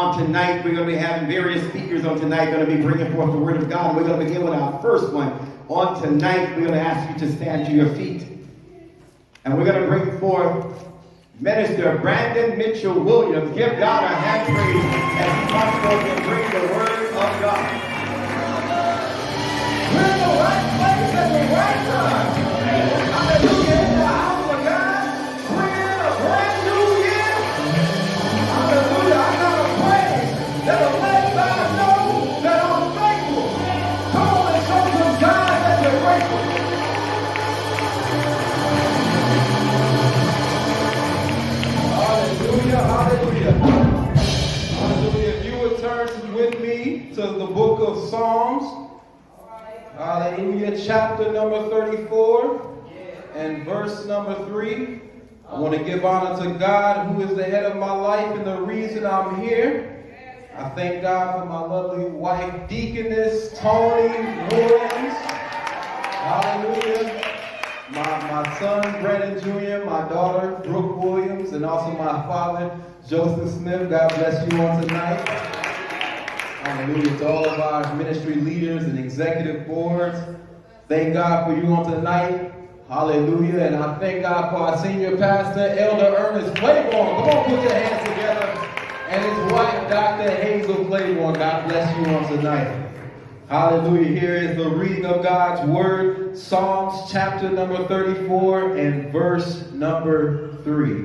on tonight. We're going to be having various speakers on tonight, going to be bringing forth the Word of God. We're going to begin with our first one. On tonight, we're going to ask you to stand to your feet. And we're going to bring forth Minister Brandon Mitchell Williams. Give God a hand praise as he comes forth and bring the Word of God. We're in the right place at the right time. To the book of Psalms. Hallelujah. Chapter number 34 and verse number 3. I want to give honor to God who is the head of my life and the reason I'm here. I thank God for my lovely wife, Deaconess Tony Williams. Hallelujah. My, my son, Brandon Jr., my daughter, Brooke Williams, and also my father, Joseph Smith. God bless you on tonight. Hallelujah to all of our ministry leaders and executive boards. Thank God for you on tonight. Hallelujah. And I thank God for our senior pastor, Elder Ernest Claiborne. Come on, put your hands together. And his wife, Dr. Hazel Claiborne. God bless you on tonight. Hallelujah. Here is the reading of God's word, Psalms chapter number 34 and verse number 3.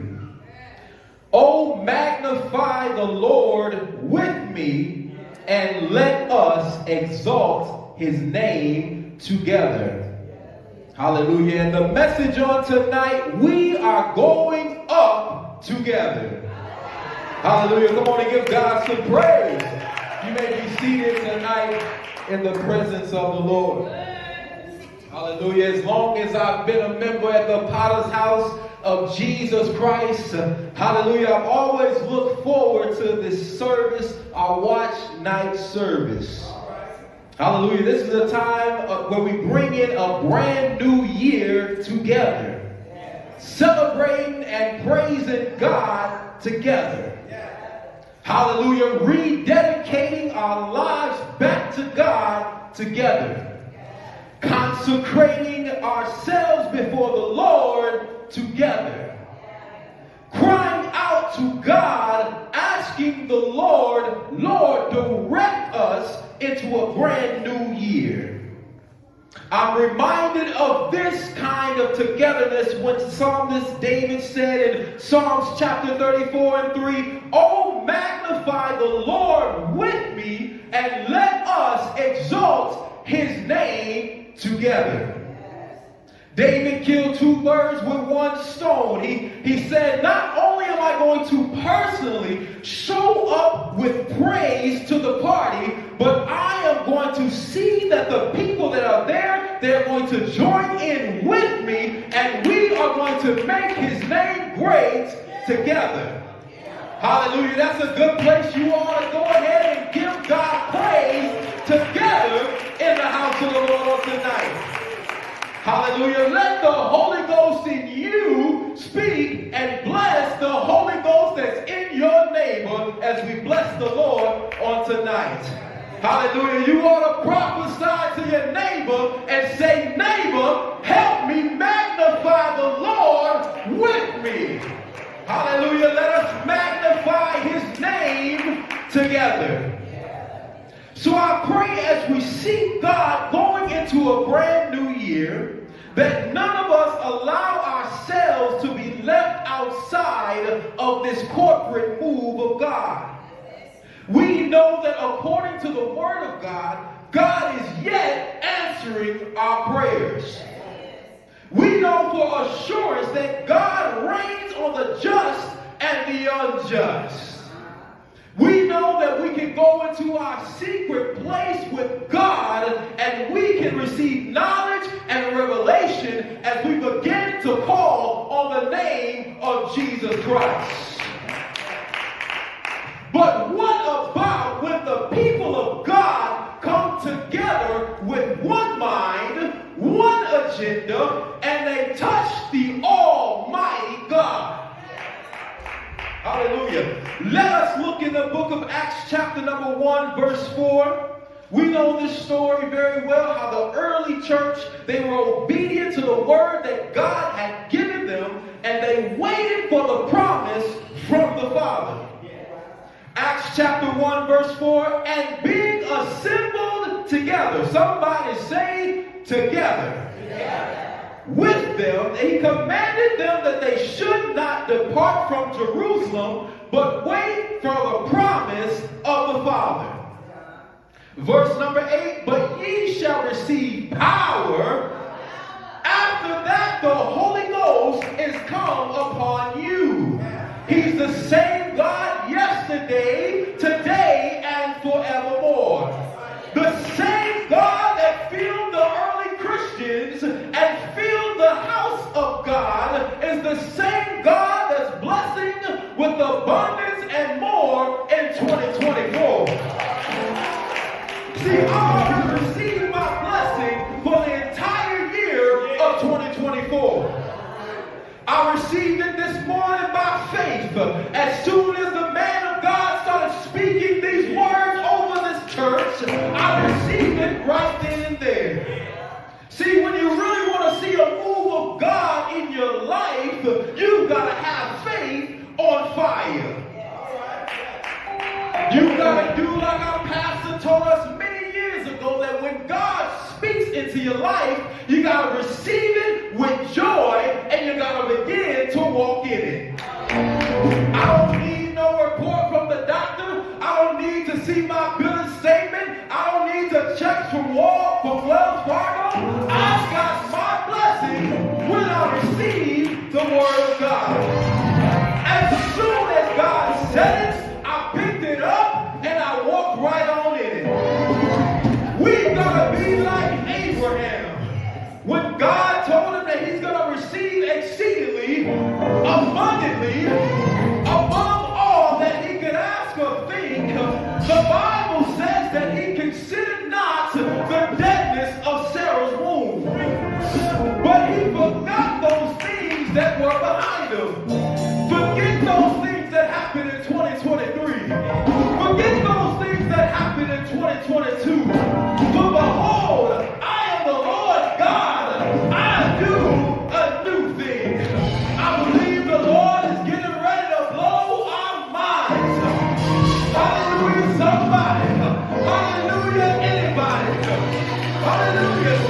Oh, magnify the Lord with me and let us exalt his name together. Hallelujah. And the message on tonight, we are going up together. Hallelujah. Come on and give God some praise. You may be seated tonight in the presence of the Lord. Hallelujah. As long as I've been a member at the Potter's House of Jesus Christ, hallelujah, I've always looked forward to this service, our watch night service. Hallelujah. This is a time where we bring in a brand new year together, celebrating and praising God together. Hallelujah. Rededicating our lives back to God together. Consecrating ourselves before the Lord together. Crying out to God, asking the Lord, Lord, direct us into a brand new year. I'm reminded of this kind of togetherness when Psalmist David said in Psalms chapter 34 and 3, Oh, magnify the Lord with me and let us exalt his name together. David killed two birds with one stone. He, he said, Not only am I going to personally show up with praise to the party, but I am going to see that the people that are there, they're going to join in with me, and we are going to make his name great together. Hallelujah. That's a good place you ought to go ahead and give God praise together in the house of the Lord tonight. Hallelujah. Let the Holy Ghost in you speak and bless the Holy Ghost that's in your neighbor as we bless the Lord on tonight. Hallelujah. You ought to prophesy to your neighbor and say, Neighbor, help me magnify the Lord with me. Hallelujah. Let us magnify his name together. So I pray as we seek God going into a brand new year that none of us allow ourselves to be left outside of this corporate move of God. We know that according to the Word of God, God is yet answering our prayers. We know for assurance that God rains on the just and the unjust. We know that we can go into our secret place with God and we can receive knowledge and revelation as we begin to call on the name of Jesus Christ. But what about when the people of God come together with one mind, one agenda, and they touch the Almighty God? Hallelujah. Let us look in the book of Acts, chapter number 1, verse 4. We know this story very well how the early church, they were obedient to the word that God had given them, and they waited for the promise from the Father. Acts chapter 1, verse 4, and being assembled together, somebody say together. With them, he commanded them that they should not depart from Jerusalem, but wait for the promise of the Father. Verse number 8, but ye shall receive power. After that, the Holy Ghost is come upon See, I already received my blessing for the entire year of 2024. I received it this morning by faith. As soon as the man of God started speaking these words over this church, I received it right then and there. See, when you really want to see a move of God in your life, you've got to have faith on fire. Your life, you got to receive it with joy and you got to begin to walk in it. I don't need no report from the doctor. I don't need to see my billing statement. I don't need to check from Wall from Wells Fargo. I've got my blessing when I receive the word of God. Be like Abraham. When God told him that he's gonna receive exceedingly, abundantly, above all that he could ask or think, the Bible says that he considered not the deadness of Sarah's womb. But he forgot those things that were behind him. Forget those things that happened in 2023. Forget those things that happened in 2022.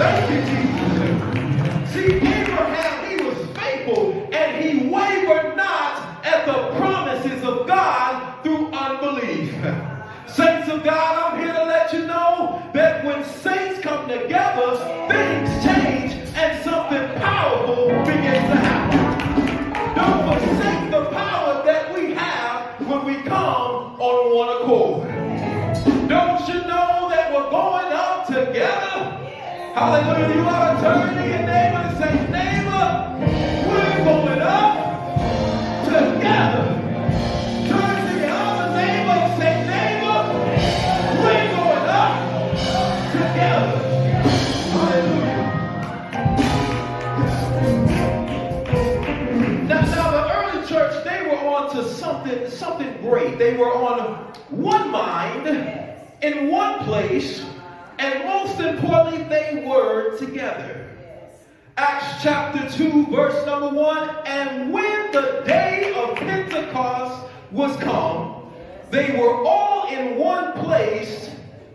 Hallelujah, Hallelujah. You ought to turn to your neighbor and say, neighbor, we're going up together. Turn to your other neighbor and say, neighbor, we're going up together. Hallelujah. Now, now the early church, they were on to something, something great. They were on one mind, in one place, and most importantly, they were together. Acts chapter 2, verse number 1, and when the day of Pentecost was come, they were all in one place,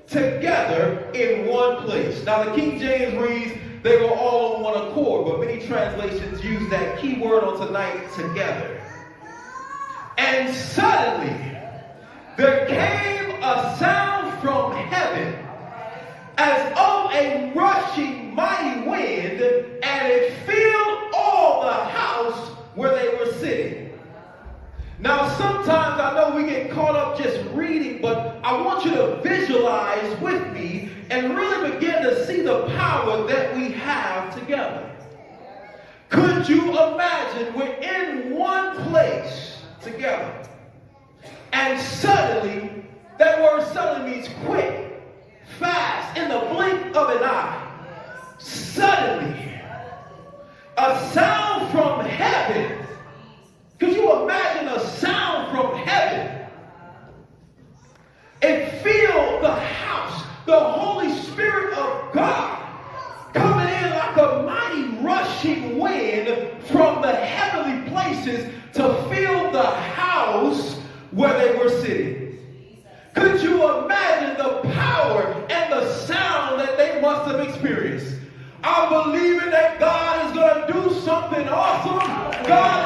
together in one place. Now the King James reads, they were all on one accord, but many translations use that key word on tonight, together. And suddenly there came a sound from heaven as of a rushing mighty wind, and it filled all the house where they were sitting. Now, sometimes I know we get caught up just reading, but I want you to visualize with me and really begin to see the power that we have together. Could you imagine we're in one place together, and suddenly, that word suddenly means quick, fast, in the blink of an eye, suddenly a sound from heaven. Could you imagine a sound from heaven? It filled the house, the Holy Spirit of God coming in like a mighty rushing wind from the heavenly places to fill the house where they were sitting. Could you imagine the power and the sound that they must have experienced? I'm believing that God is going to do something awesome. God